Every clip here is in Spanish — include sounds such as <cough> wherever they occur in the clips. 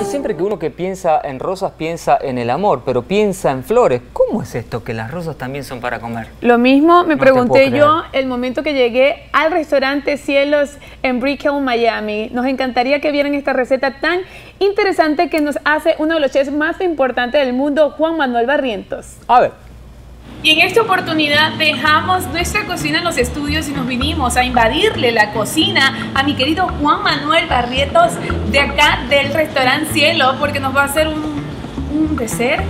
Y siempre que uno que piensa en rosas piensa en el amor, pero piensa en flores. ¿Cómo es esto que las rosas también son para comer? Lo mismo me No pregunté yo el momento que llegué al restaurante Cielos en Brickell, Miami. Nos encantaría que vieran esta receta tan interesante que nos hace uno de los chefs más importantes del mundo, Juan Manuel Barrientos. A ver, Y en esta oportunidad dejamos nuestra cocina en los estudios y nos vinimos a invadirle la cocina a mi querido Juan Manuel Barrientos de acá del restaurante Cielo porque nos va a hacer un, un dessert,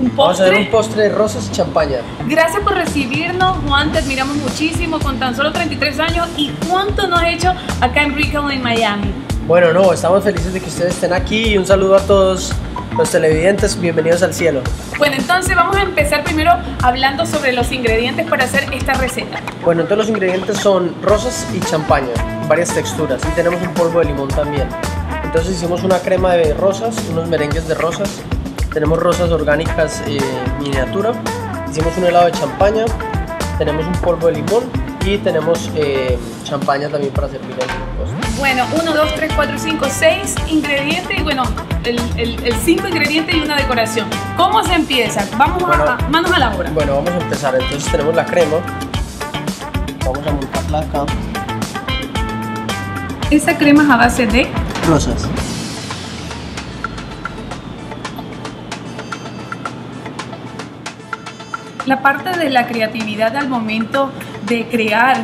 un postre. Vamos a ver un postre de rosas y champaña. Gracias por recibirnos, Juan. Te admiramos muchísimo con tan solo 33 años. ¿Y cuánto nos has hecho acá en Brickell, en Miami? Bueno, no, estamos felices de que ustedes estén aquí y un saludo a todos los televidentes. Bienvenidos al cielo. Bueno, entonces vamos a empezar primero hablando sobre los ingredientes para hacer esta receta. Bueno, entonces los ingredientes son rosas y champaña, varias texturas y tenemos un polvo de limón también. Entonces hicimos una crema de rosas, unos merengues de rosas, tenemos rosas orgánicas eh, miniatura, hicimos un helado de champaña, tenemos un polvo de limón y tenemos eh, champaña también para servir en el. Bueno, 1, 2, 3, 4, 5, 6 ingredientes y bueno, el 5 ingredientes y una decoración. ¿Cómo se empieza? Vamos Bueno. a, manos a la obra. Bueno, vamos a empezar. Entonces tenemos la crema. Vamos a montarla acá. Esa crema es a base de Rosas. la parte de la creatividad al momento de crear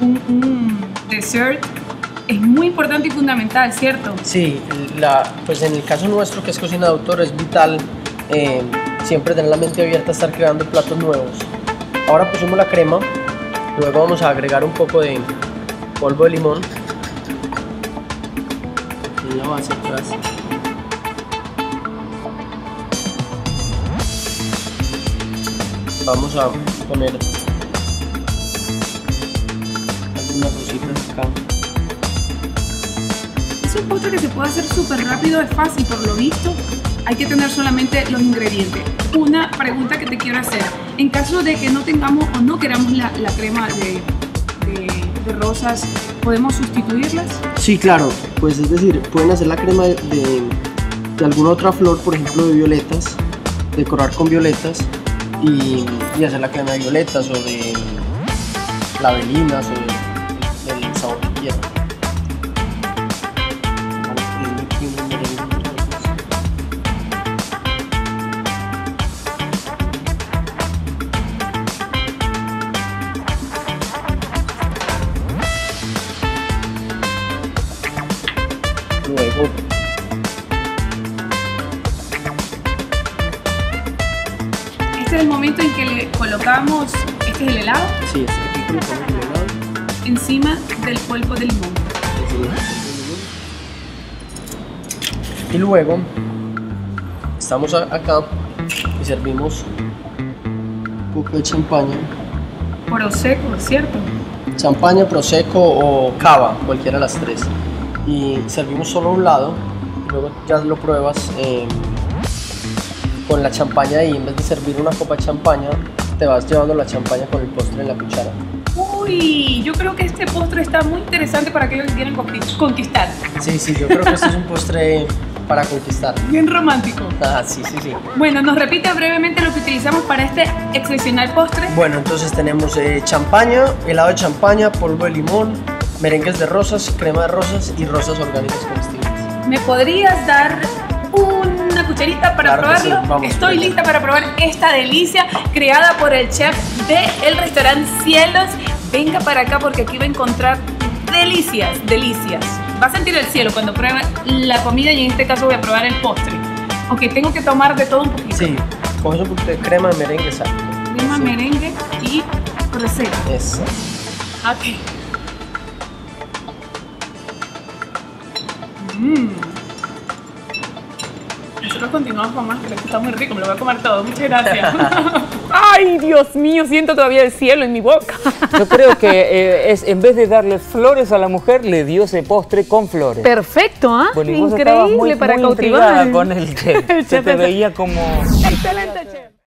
un, dessert es muy importante y fundamental, ¿cierto? Sí, la, pues en el caso nuestro que es cocina de autor es vital eh, siempre tener la mente abierta a estar creando platos nuevos. Ahora pusimos la crema, luego vamos a agregar un poco de polvo de limón. En la base atrás. Vamos a poner acá. Es un postre que se puede hacer súper rápido, es fácil por lo visto. Hay que tener solamente los ingredientes. Una pregunta que te quiero hacer. En caso de que no tengamos o no queramos la, la crema de, de- de rosas, ¿podemos sustituirlas? Sí, claro, pues es decir, pueden hacer la crema de alguna otra flor, por ejemplo de violetas, decorar con violetas y, y hacer la crema de violetas o de lavelinas o de- Este es el momento en que le colocamos, este es el helado, Sí, es aquí colocamos el helado. Encima del polvo de limón. Y luego estamos acá y servimos un poco de champaña. Prosecco, ¿cierto? Champaña, prosecco o cava, cualquiera de las tres. Y servimos solo un lado, y luego ya lo pruebas eh, con la champaña y en vez de servir una copa de champaña, te vas llevando la champaña con el postre en la cuchara. Uy, yo creo que este postre está muy interesante para aquellos que quieren conquist- conquistar. Sí, sí, yo creo que este es un postre para conquistar. Bien romántico. Ah, sí, sí, sí. Bueno, nos repite brevemente lo que utilizamos para este excepcional postre. Bueno, entonces tenemos eh, champaña, helado de champaña, polvo de limón, merengues de rosas, crema de rosas y rosas orgánicas comestibles. ¿Me podrías dar una cucharita para Claro que sí, probarlo? vamos, Estoy lista para probar esta delicia creada por el chef del restaurante Cielos. Venga para acá porque aquí va a encontrar delicias, delicias. Va a sentir el cielo cuando pruebe la comida y en este caso voy a probar el postre. Ok, tengo que tomar de todo un poquito. Sí, de crema de merengue, exacto. Crema, Sí. merengue y prosecco. Eso. Ok. Mmm. Nosotros continuamos con más, esto está muy rico, me lo voy a comer todo. Muchas gracias. <laughs> Ay, Dios mío, siento todavía el cielo en mi boca. yo creo que eh, es en vez de darle flores a la mujer, le dio ese postre con flores. Perfecto, ¿ah? Bueno, estabas Increíble muy, para muy cautivar. con el <laughs> que El se chef te veía como... Excelente, chef.